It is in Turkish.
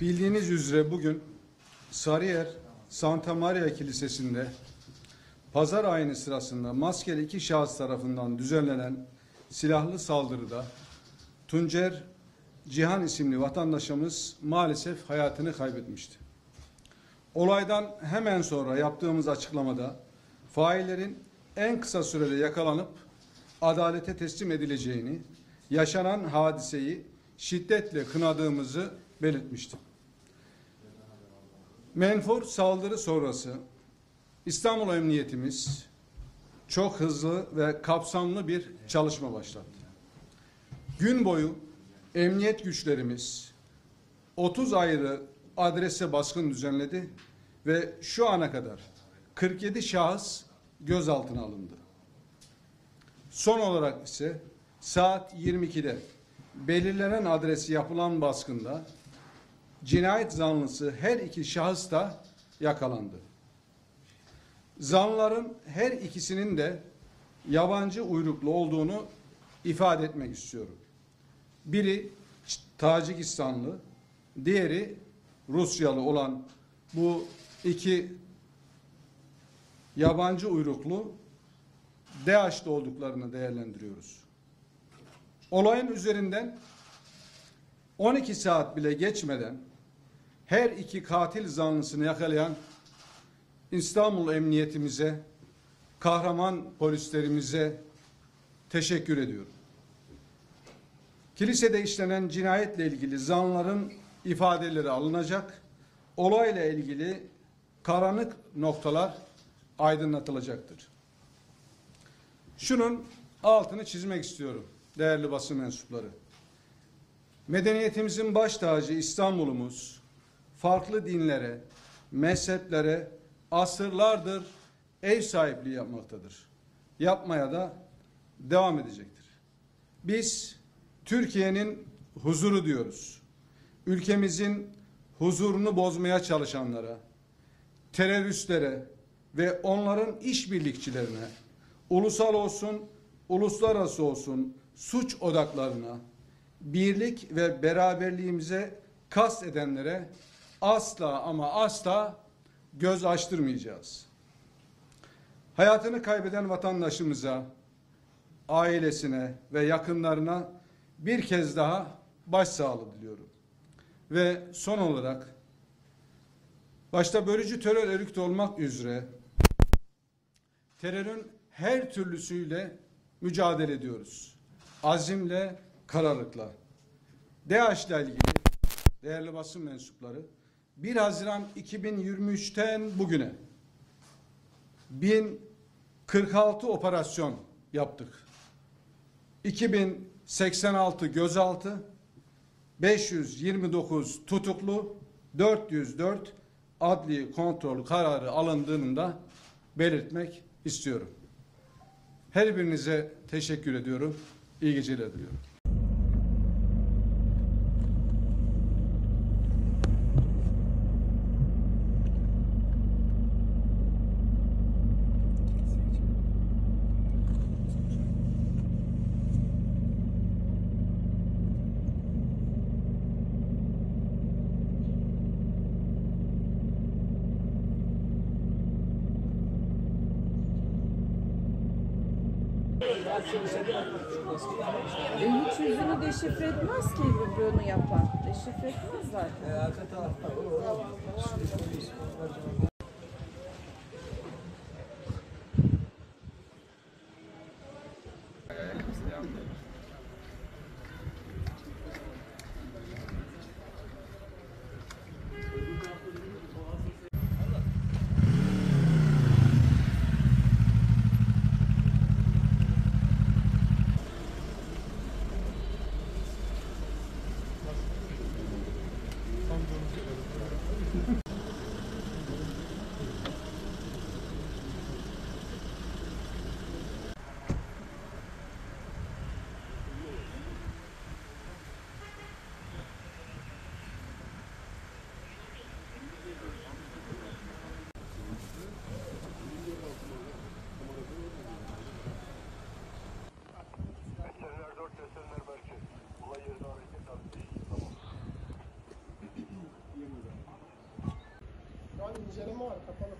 Bildiğiniz üzere bugün Sarıyer Santa Maria Kilisesi'nde pazar ayini sırasında maskeli iki şahıs tarafından düzenlenen silahlı saldırıda Tuncer Cihan isimli vatandaşımız maalesef hayatını kaybetmişti. Olaydan hemen sonra yaptığımız açıklamada faillerin en kısa sürede yakalanıp adalete teslim edileceğini, yaşanan hadiseyi şiddetle kınadığımızı belirtmiştim. Menfur saldırı sonrası İstanbul Emniyetimiz çok hızlı ve kapsamlı bir çalışma başlattı. Gün boyu emniyet güçlerimiz 30 ayrı adrese baskın düzenledi ve şu ana kadar 47 şahıs gözaltına alındı. Son olarak ise saat 22'de belirlenen adresi yapılan baskında cinayet zanlısı her iki şahıs da yakalandı. Zanlıların her ikisinin de yabancı uyruklu olduğunu ifade etmek istiyorum. Biri Tacikistanlı, diğeri Rusyalı olan bu iki yabancı uyruklu DAEŞ'te olduklarını değerlendiriyoruz. Olayın üzerinden 12 saat bile geçmeden her iki katil zanlısını yakalayan İstanbul Emniyetimize, kahraman polislerimize teşekkür ediyorum. Kilisede işlenen cinayetle ilgili zanların ifadeleri alınacak, olayla ilgili karanlık noktalar aydınlatılacaktır. Şunun altını çizmek istiyorum değerli basın mensupları. Medeniyetimizin baş tacı İstanbul'umuz farklı dinlere, mezheplere asırlardır ev sahipliği yapmaktadır. Yapmaya da devam edecektir. Biz Türkiye'nin huzuru diyoruz. Ülkemizin huzurunu bozmaya çalışanlara, teröristlere ve onların işbirlikçilerine ulusal olsun, uluslararası olsun suç odaklarına, birlik ve beraberliğimize kast edenlere asla ama asla göz açtırmayacağız. Hayatını kaybeden vatandaşımıza, ailesine ve yakınlarına bir kez daha başsağlığı diliyorum. Ve son olarak başta bölücü terör örgütü olmak üzere terörün her türlüsüyle mücadele ediyoruz. Azimle, kararlılıkla. DAEŞ ile ilgili değerli basın mensupları 1 Haziran 2023'ten bugüne 1046 operasyon yaptık. 2086 gözaltı, 529 tutuklu, 404 adli kontrol kararı alındığını da belirtmek istiyorum. Her birinize teşekkür ediyorum. İyi geceler diliyorum. Hiç yüzünü deşifre etmez ki bunu yapan. Deşifre etmez zaten. İnceleme var kapalı.